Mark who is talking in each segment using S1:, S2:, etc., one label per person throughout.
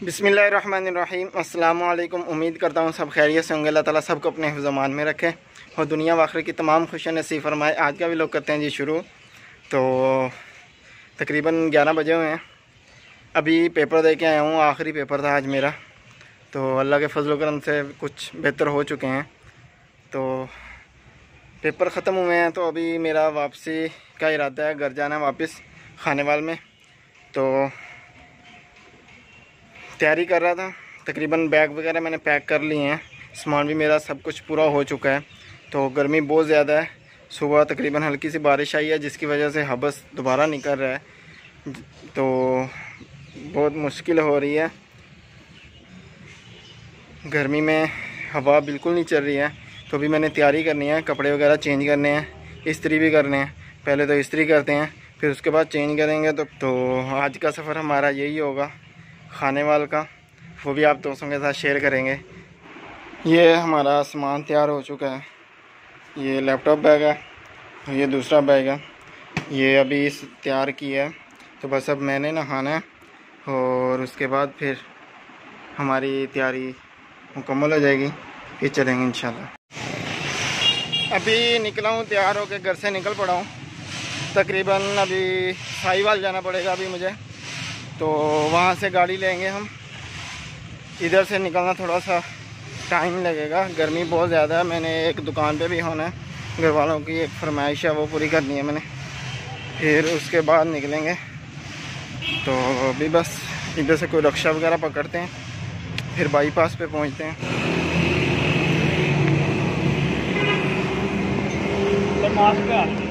S1: बिसमीम अल्लाम उम्मीद करता हूँ सब खैरियत से होंगे। अल्लाह ताला सबको अपने हिफ्जमान में रखे। और दुनिया वाखिर की तमाम खुशियाँ नसीब फरमाए। आज का भी लोग करते हैं जी शुरू। तो तकरीबन 11 बजे हुए हैं। अभी पेपर दे के आया हूँ, आखिरी पेपर था आज मेरा। तो अल्लाह के फजल करम से कुछ बेहतर हो चुके हैं। तो पेपर ख़त्म हुए हैं तो अभी मेरा वापसी का इरादा है, घर जाना है वापस खाने वाल में। तो तैयारी कर रहा था, तकरीबन बैग वगैरह मैंने पैक कर लिए हैं। सामान भी मेरा सब कुछ पूरा हो चुका है। तो गर्मी बहुत ज़्यादा है सुबह तकरीबन हल्की सी बारिश आई है, जिसकी वजह से हबस दोबारा निकल रहा है। तो बहुत मुश्किल हो रही है। गर्मी में हवा बिल्कुल नहीं चल रही है तो अभी मैंने तैयारी करनी है, कपड़े वगैरह चेंज करने हैं, इस्त्री भी करने हैं। पहले तो इस्त्री करते हैं, फिर उसके बाद चेंज करेंगे तो तो आज का सफ़र हमारा यही होगा, खाने वाल का। वो भी आप दोस्तों के साथ शेयर करेंगे। ये हमारा सामान तैयार हो चुका है। ये लैपटॉप बैग है, ये दूसरा बैग है, ये अभी इस तैयार किया है। तो बस अब मैंने नहाना है और उसके बाद फिर हमारी तैयारी मुकम्मल हो जाएगी, फिर चलेंगे इंशाल्लाह। अभी निकला हूँ, तैयार होकर घर से निकल पड़ा हूँ। तकरीबन अभी साहिवाल जाना पड़ेगा अभी मुझे। तो वहाँ से गाड़ी लेंगे हम। इधर से निकलना थोड़ा सा टाइम लगेगा। गर्मी बहुत ज़्यादा है। मैंने एक दुकान पे भी होना है। घर वालों की एक फरमाइश है, वो पूरी करनी है मैंने। फिर उसके बाद निकलेंगे। तो अभी बस इधर से कोई रक्षा वगैरह पकड़ते हैं। फिर बाईपास पे पहुँचते हैं। अभी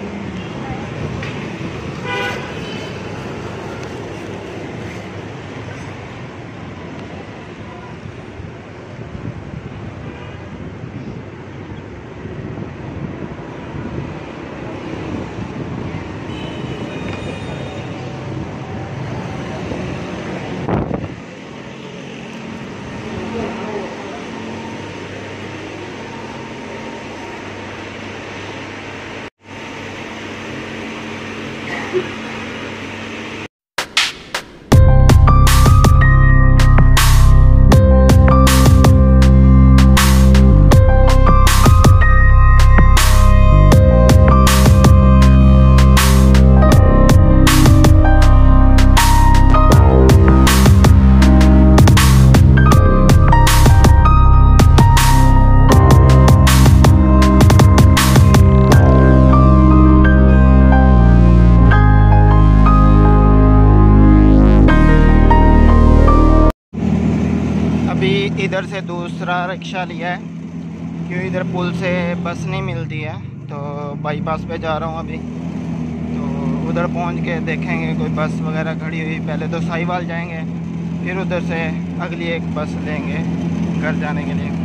S1: इधर से दूसरा रिक्शा लिया है, क्योंकि इधर पुल से बस नहीं मिलती है तो बाईपास पे जा रहा हूँ अभी। तो उधर पहुँच के देखेंगे, कोई बस वगैरह खड़ी हुई, पहले तो साहिवाल जाएँगे, फिर उधर से अगली एक बस लेंगे घर जाने के लिए।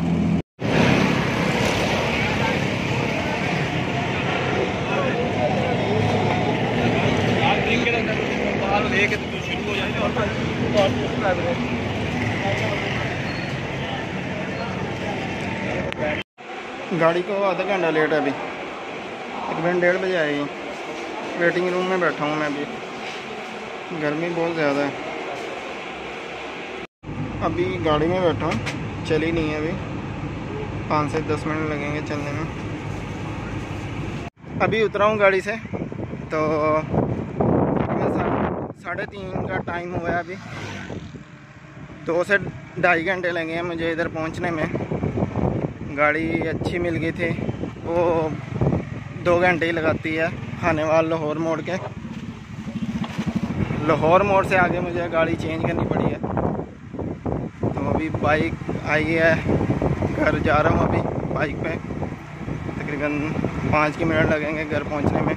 S1: गाड़ी को आधा घंटा लेट है अभी। तकरीबन डेढ़ बजे आएगी। वेटिंग रूम में बैठा हूँ मैं अभी। गर्मी बहुत ज़्यादा है। अभी गाड़ी में बैठा हूँ, चली नहीं है अभी। पाँच से दस मिनट लगेंगे चलने में। अभी उतरा हूँ गाड़ी से तो साढ़े तीन का टाइम हुआ है अभी। दो से ढाई घंटे लगे हैं मुझे इधर पहुँचने में। गाड़ी अच्छी मिल गई थी। वो दो घंटे ही लगाती है खाने वाल लाहौर मोड़ के। लाहौर मोड़ से आगे मुझे गाड़ी चेंज करनी पड़ी है। तो अभी बाइक आई है, घर जा रहा हूँ अभी बाइक पे। तकरीबन पाँच के मिनट लगेंगे घर पहुँचने में।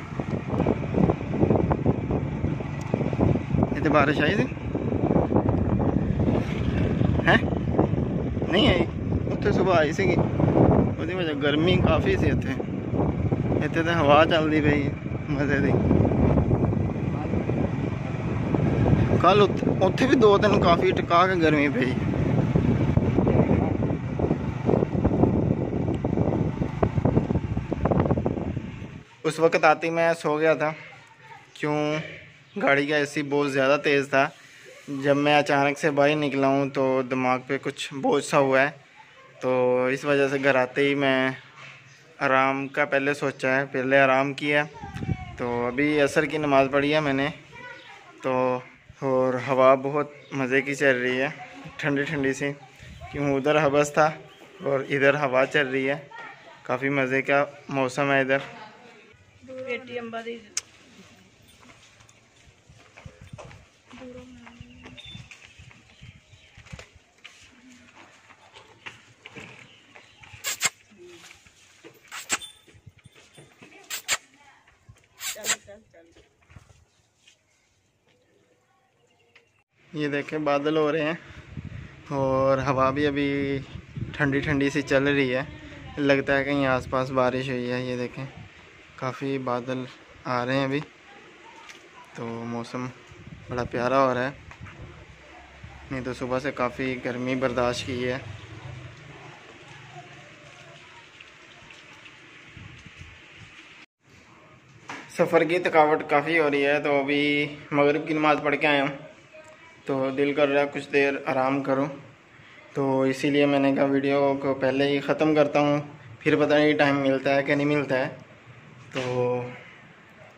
S1: इतनी तो बारिश आई थी। है? नहीं आई। उतनी सुबह आई सी ਉਹਦੀ ਵਜ੍ਹਾ ਗਰਮੀ ਕਾਫੀ ਸੀ ਇੱਥੇ ਇੱਥੇ ਤਾਂ ਹਵਾ ਚੱਲਦੀ ਪਈ ਮਜ਼ੇ ਦੀ कल उत्थे भी दो दिन काफ़ी टिका के गर्मी पई उस वक्त आती मैं सो गया था क्यों गाड़ी का एसी बहुत ज़्यादा तेज़ था जब मैं अचानक से बाहर निकला हूँ तो दिमाग पे कुछ बोझ सा हुआ है तो इस वजह से घर आते ही मैं आराम का पहले सोचा है, पहले आराम किया। तो अभी असर की नमाज़ पढ़ी है मैंने। तो और हवा बहुत मज़े की चल रही है, ठंडी ठंडी सी। क्यों उधर हबस था और इधर हवा चल रही है। काफ़ी मज़े का मौसम है इधर। ये देखें, बादल हो रहे हैं और हवा भी अभी ठंडी ठंडी सी चल रही है। लगता है कहीं आसपास बारिश हुई है, ये देखें। काफ़ी बादल आ रहे हैं अभी। तो मौसम बड़ा प्यारा हो रहा है। नहीं तो सुबह से काफ़ी गर्मी बर्दाश्त की है। सफ़र की थकावट काफ़ी हो रही है तो अभी मगरब की नमाज़ पढ़ के आया हूँ। तो दिल कर रहा है कुछ देर आराम करूँ। तो इसीलिए मैंने कहा वीडियो को पहले ही ख़त्म करता हूँ, फिर पता नहीं टाइम मिलता है कि नहीं मिलता है। तो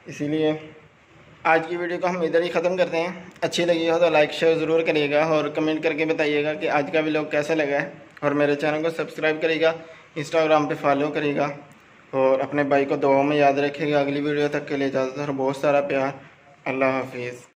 S1: इसीलिए आज की वीडियो को हम इधर ही ख़त्म करते हैं। अच्छी लगी हो तो लाइक शेयर ज़रूर करिएगा और कमेंट करके बताइएगा कि आज का वीडियो कैसा लगा है। और मेरे चैनल को सब्सक्राइब करिएगा इंस्टाग्राम पे फॉलो करिएगा। और अपने भाई को दुआओं में याद रखिएगा अगली वीडियो तक के लिए इजाज़त और बहुत सारा प्यार। अल्लाह हाफिज़।